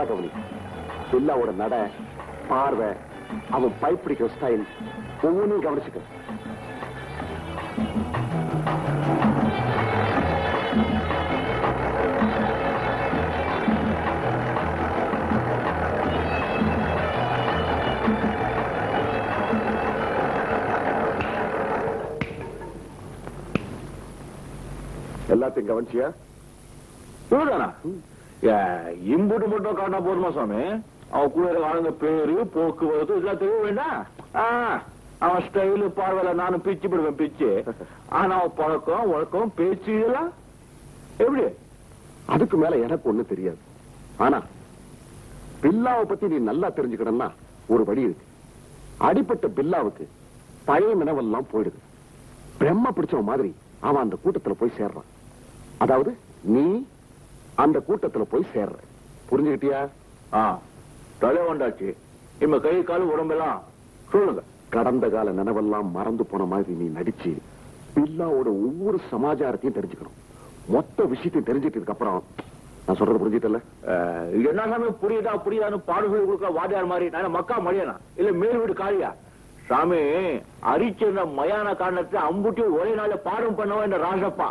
நல்லா கவனி. பில்லாவோட நட பார்வை அவன் பைப் பிடிக்கிற ஸ்டைல் ஒவ்வொன்றையும் கவனிச்சுக்க. எல்லாத்தையும் கவனிச்சியா? இவ்வளவுதானா? இம்புட்டு மட்டும் காட்டினா போதுமா சாமி? அவன் கூட காலங்க பேரு போக்குவரத்து இதெல்லாம் தெரிய வேண்டாம் அவன் ஸ்டைலு பார்வையில நானும் பிச்சு போடுவேன் பிச்சு. ஆனா அவன் பழக்கம் உழக்கம் பேச்சு இதெல்லாம் எப்படி? அதுக்கு மேல எனக்கு ஒண்ணும் தெரியாது. ஆனா பில்லாவை பத்தி நீ நல்லா தெரிஞ்சுக்கணும்னா ஒரு வழி இருக்கு. அடிப்பட்ட பில்லாவுக்கு பழைய நினைவெல்லாம் போயிடுது. பிரம்ம பிடிச்சவன் மாதிரி அவன் அந்த கூட்டத்துல போய் சேர்றான். அதாவது நீ அந்த கூட்டத்துல போய் சேர்ற. புரிஞ்சுக்கிட்டியா? ஆ. தலை வந்தாச்சு. இம்ம கை கால் உடம்பெல்லாம். சொல்லுங்க. கடந்த கால நினைவெல்லாம் மறந்து போன மாதிரி நீ நடிச்சு பில்லாவோட ஒவ்வொரு சமாச்சாரத்தையும் தெரிஞ்சுக்கணும். மொத்த விஷயத்தையும் தெரிஞ்சுட்டதுக்கு அப்புறம் நான் சொல்றது புரிஞ்சுட்டல அஹ், என்ன சாமி புரியுதா புரியுதான்னு பாடுகள் கொடுக்க வாதியார் மாதிரி நான் மக்கா மடியனா இல்ல மேல் வீடு காளியா சாமி அரிச்ச மயான காரணத்தை அம்புட்டி ஒரே நாள பாடம் பண்ணவன் இந்த ராசப்பா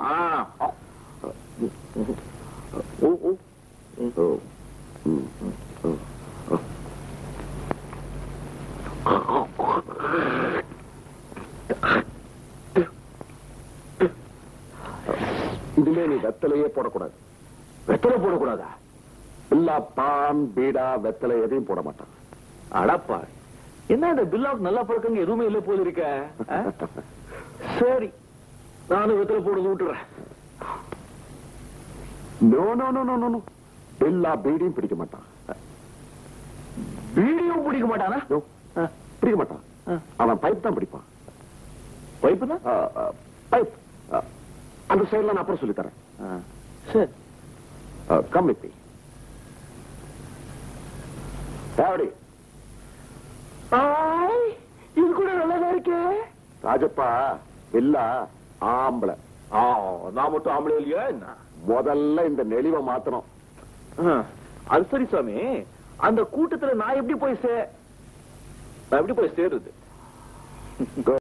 இனிமே நீ வெத்தலையே போடக்கூடாது. வெத்தலை போடக்கூடாதா? பில்லா பான் பீடா வெத்தலை எதையும் போட மாட்டான். அடப்பா என்ன இந்த பில்லாவுக்கு நல்லா பழக்கங்க எதுவுமே இல்ல போல இருக்க? சரி நானும் வெத்தலை போடுறது விட்டுறேன் no no no no no Billa பீடியும் பிடிக்க மாட்டான். வீடியோ பிடிக்க மாட்டானா? பிடிக்க மாட்டான். அவன் பைப் தான் பிடிப்பான். வைப்பு தான் பைப். அந்த சைடுல நான் அப்புறம் சொல்லித் தரேன் சரி. கம் வித் மீ இது கூட நல்லாதான் இருக்கே. ராஜப்பா பில்லா ஆம்பளை. ஆ, நான் மட்டும் ஆம்பளை இல்லையா என்ன? முதல்ல இந்த நெளிவை மாத்தணும். அது சரி சாமி. அந்த கூட்டத்துல நான் எப்படி போய் சே நான் எப்படி போய் சேருது